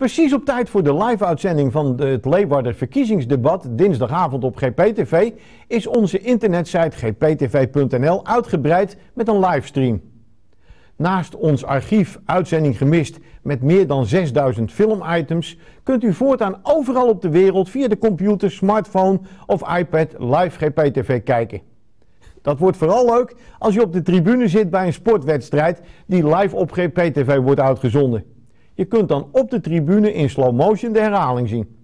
Precies op tijd voor de live-uitzending van het Leeuwarden verkiezingsdebat dinsdagavond op GPTV is onze internetsite gptv.nl uitgebreid met een livestream. Naast ons archief Uitzending Gemist met meer dan 6000 filmitems kunt u voortaan overal op de wereld via de computer, smartphone of iPad live GPTV kijken. Dat wordt vooral leuk als je op de tribune zit bij een sportwedstrijd die live op GPTV wordt uitgezonden. Je kunt dan op de tribune in slow motion de herhaling zien.